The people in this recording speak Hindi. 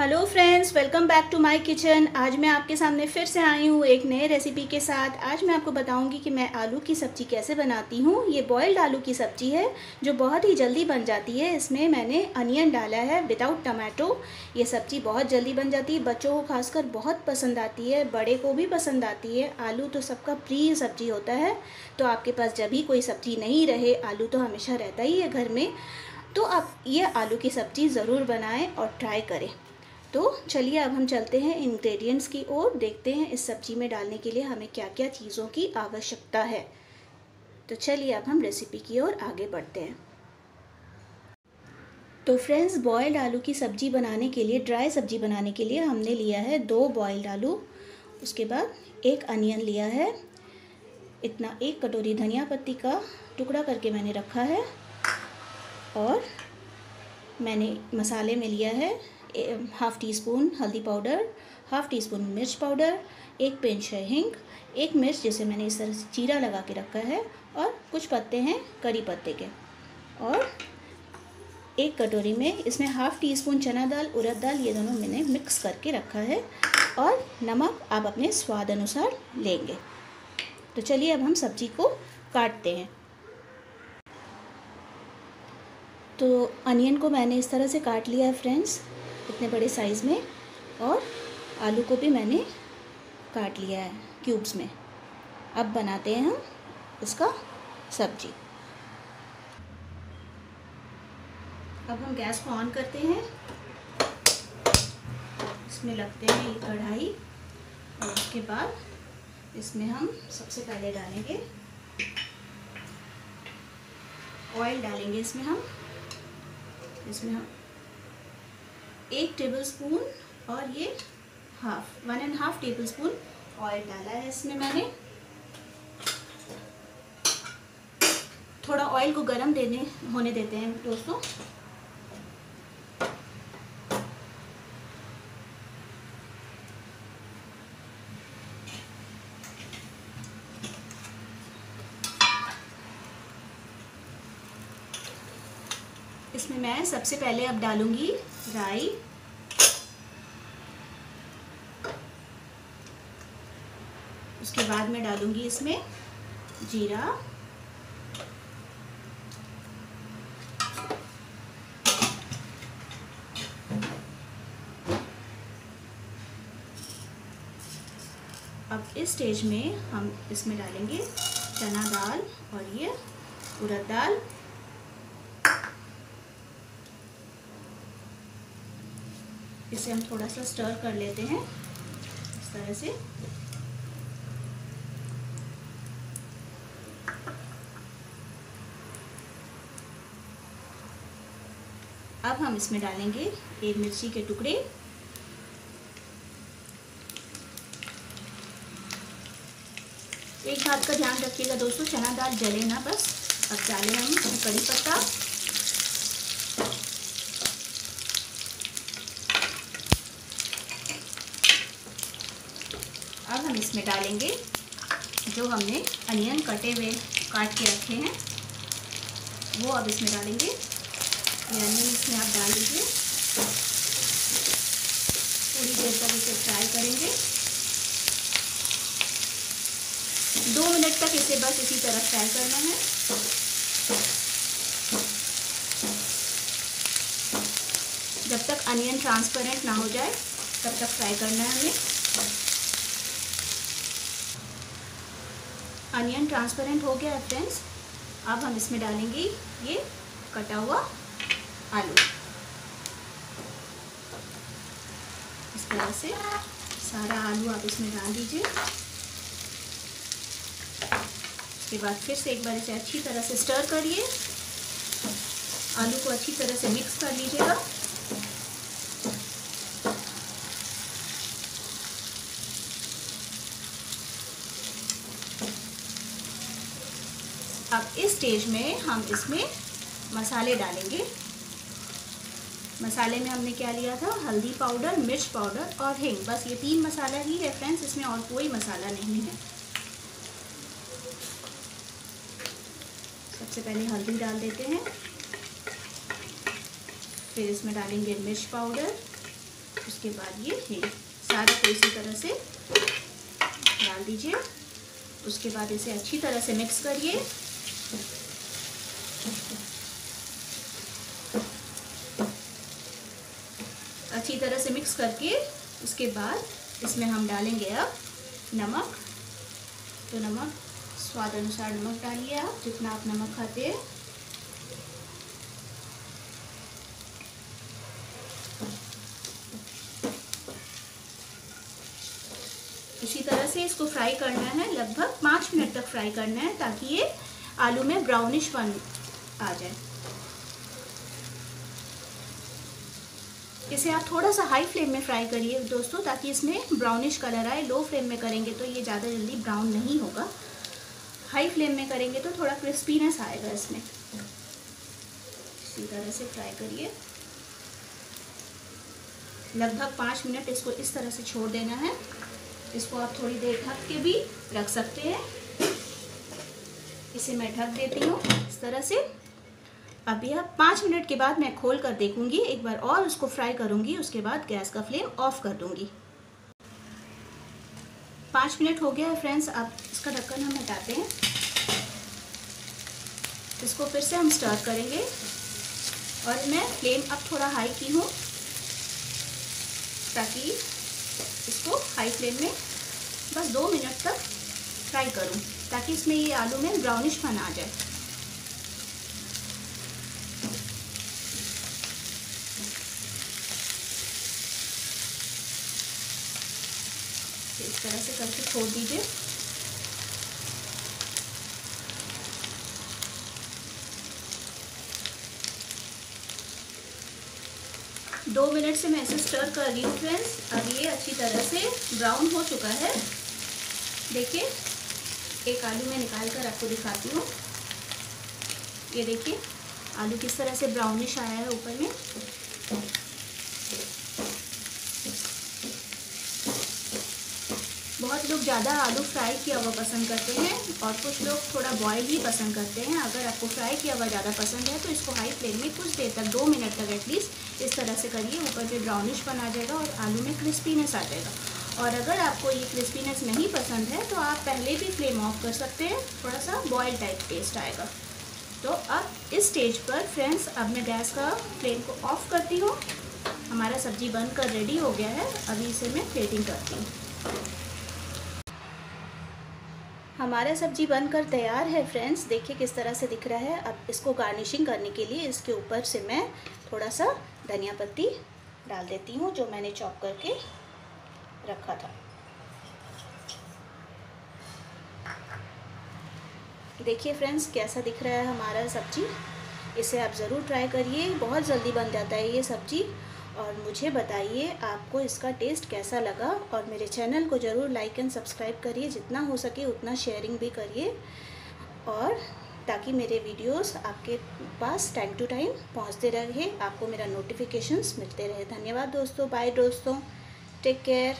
Hello friends welcome back to my kitchen आज मैं आपके सामने फिर से आई हूँ एक नए रेसिपी के साथ। आज मैं आपको बताऊँगी कि मैं आलू की सब्ज़ी कैसे बनाती हूँ। ये बॉयल्ड आलू की सब्ज़ी है, जो बहुत ही जल्दी बन जाती है। इसमें मैंने अनियन डाला है विदाउट टमाटो ये सब्ज़ी बहुत जल्दी बन जाती है। बच्चों को खासकर बहुत पसंद आती है। बड़े को भी पसंद आती है। आलू तो सबका प्रिय सब्ज़ी होता है। तो आपके पास जब भी कोई सब्ज़ी नहीं रहे, आलू तो हमेशा रहता ही है घर में। तो आप ये आलू की सब्ज़ी ज़रूर बनाएँ और ट्राई करें। तो चलिए अब हम चलते हैं इंग्रेडिएंट्स की ओर, देखते हैं इस सब्ज़ी में डालने के लिए हमें क्या क्या चीज़ों की आवश्यकता है। तो चलिए अब हम रेसिपी की ओर आगे बढ़ते हैं। तो फ्रेंड्स बॉयल्ड आलू की सब्ज़ी बनाने के लिए ड्राई सब्ज़ी बनाने के लिए हमने लिया है दो बॉयल्ड आलू, उसके बाद एक अनियन लिया है, इतना एक कटोरी धनिया पत्ती का टुकड़ा करके मैंने रखा है, और मैंने मसाले में लिया है हाफ़ टी स्पून हल्दी पाउडर हाफ़ टी स्पून मिर्च पाउडर एक पिंच है हिंग, एक मिर्च जिसे मैंने इस तरह से चीरा लगा के रखा है और कुछ पत्ते हैं करी पत्ते के। और एक कटोरी में इसमें हाफ़ टी स्पून चना दाल, उड़द दाल, ये दोनों मैंने मिक्स करके रखा है और नमक आप अपने स्वाद अनुसार लेंगे। तो चलिए अब हम सब्ज़ी को काटते हैं। तो अनियन को मैंने इस तरह से काट लिया है फ्रेंड्स। इतने बड़े साइज़ में और आलू को भी मैंने काट लिया है क्यूब्स में। अब बनाते हैं हम इसका सब्ज़ी। अब हम गैस को ऑन करते हैं। इसमें लगते हैं ये कढ़ाई और उसके बाद इसमें हम सबसे पहले डालेंगे ऑयल डालेंगे इसमें हम। इसमें हम एक टेबल स्पून और ये half one and half tablespoon oil डाला है इसमें मैंने। थोड़ा ऑयल को गर्म देने, होने देते हैं दोस्तों। इसमें मैं सबसे पहले अब डालूँगी राई। उसके बाद मैं डालूँगी इसमें जीरा। अब इस स्टेज में हम इसमें डालेंगे चना दाल और ये उड़द दाल। इसे हम थोड़ा सा स्टर कर लेते हैं। इस तरह से। अब हम इसमें डालेंगे एक मिर्ची के टुकड़े। एक बात का ध्यान रखिएगा दोस्तों, चना दाल जले ना बस। अब डालें हम कड़ी पत्ता। इसमें डालेंगे, जो हमने अनियन कटे हुए काट के रखे हैं, वो अब इसमें डालेंगे। अनियन इसमें आप डाल दीजिए। थोड़ी देर तक इसे फ्राई करेंगे। दो मिनट तक इसे बस इसी तरह फ्राई करना है। जब तक अनियन ट्रांसपेरेंट ना हो जाए, तब तक फ्राई करना है हमें। अनियन ट्रांसपेरेंट हो गया है फ्रेंड्स अब हम इसमें डालेंगे ये कटा हुआ आलू. इस तरह से सारा आलू आप इसमें डाल दीजिए. उसके बाद फिर से एक बार इसे अच्छी तरह से स्टर करिए. आलू को अच्छी तरह से मिक्स कर लीजिएगा. अब इस स्टेज में हम इसमें मसाले डालेंगे। मसाले में हमने क्या लिया था? हल्दी पाउडर मिर्च पाउडर और हिंग बस ये तीन मसाला ही है फ्रेंड्स इसमें और कोई मसाला नहीं है। सबसे पहले हल्दी डाल देते हैं। फिर इसमें डालेंगे मिर्च पाउडर उसके बाद ये हिंग सारा को इसी तरह से डाल दीजिए। उसके बाद इसे अच्छी तरह से मिक्स करिए। अच्छी तरह से मिक्स करके उसके बाद इसमें हम डालेंगे अब नमक। तो नमक, स्वाद अनुसार नमक डालिए आप, जितना आप नमक खाते हैं। इसी तरह से इसको फ्राई करना है, लगभग पाँच मिनट तक फ्राई करना है, ताकि ये आलू में ब्राउनिश बन आ जाए। इसे आप थोड़ा सा हाई फ्लेम में फ्राई करिए दोस्तों, ताकि इसमें ब्राउनिश कलर आए। लो फ्लेम में करेंगे तो ये ज़्यादा जल्दी ब्राउन नहीं होगा। हाई फ्लेम में करेंगे तो थोड़ा क्रिस्पीनेस आएगा इसमें। इसी तरह से फ्राई करिए। लगभग पाँच मिनट इसको इस तरह से छोड़ देना है। इसको आप थोड़ी देर ढक के भी रख सकते हैं। इसे मैं ढक देती हूँ इस तरह से। अब यह पाँच मिनट के बाद मैं खोल कर देखूँगी, एक बार और उसको फ्राई करूँगी, उसके बाद गैस का फ्लेम ऑफ़ कर दूँगी। पाँच मिनट हो गया है फ्रेंड्स, अब इसका ढक्कन हम हटाते हैं। इसको फिर से हम स्टर करेंगे। और मैं फ्लेम अब थोड़ा हाई की हूँ, ताकि इसको हाई फ्लेम में बस दो मिनट तक फ्राई करूँ। ताकि इसमें ये आलू में ब्राउनिश बन आ जाए। इस तरह से करके छोड़ दीजिए। दो मिनट से मैं इसे स्टर कर रही हूँ फ्रेंड्स अब ये अच्छी तरह से ब्राउन हो चुका है। देखिए। एक आलू मैं निकाल कर आपको दिखाती हूँ। ये देखिए, आलू किस तरह से ब्राउनिश आया है ऊपर में। बहुत लोग ज़्यादा आलू फ्राई किया हुआ पसंद करते हैं और कुछ लोग थोड़ा बॉयल ही पसंद करते हैं। अगर आपको फ्राई किया हुआ ज़्यादा पसंद है तो इसको हाई फ्लेम में कुछ देर तक, दो मिनट तक एटलीस्ट इस तरह से करिए। ऊपर से ब्राउनिश बना जाएगा और आलू में क्रिस्पीनेस आ जाएगा। और अगर आपको ये क्रिस्पीनेस नहीं पसंद है तो आप पहले भी फ्लेम ऑफ़ कर सकते हैं। थोड़ा सा बॉयल टाइप टेस्ट आएगा। तो अब इस स्टेज पर फ्रेंड्स अब मैं गैस का फ्लेम को ऑफ़ करती हूँ। हमारा सब्ज़ी बनकर रेडी हो गया है। अभी इसे मैं प्लेटिंग करती हूँ। हमारा सब्ज़ी बनकर तैयार है फ्रेंड्स देखिए किस तरह से दिख रहा है। अब इसको गार्निशिंग करने के लिए इसके ऊपर से मैं थोड़ा सा धनिया पत्ती डाल देती हूँ, जो मैंने चॉप करके रखा था। देखिए फ्रेंड्स कैसा दिख रहा है हमारा सब्ज़ी? इसे आप ज़रूर ट्राई करिए, बहुत जल्दी बन जाता है ये सब्ज़ी। और मुझे बताइए आपको इसका टेस्ट कैसा लगा? और मेरे चैनल को ज़रूर लाइक एंड सब्सक्राइब करिए, जितना हो सके उतना शेयरिंग भी करिए। और ताकि मेरे वीडियोस आपके पास टाइम टू टाइम पहुँचते रहे, आपको मेरा नोटिफिकेशंस मिलते रहे। धन्यवाद दोस्तों बाय दोस्तों। Take care.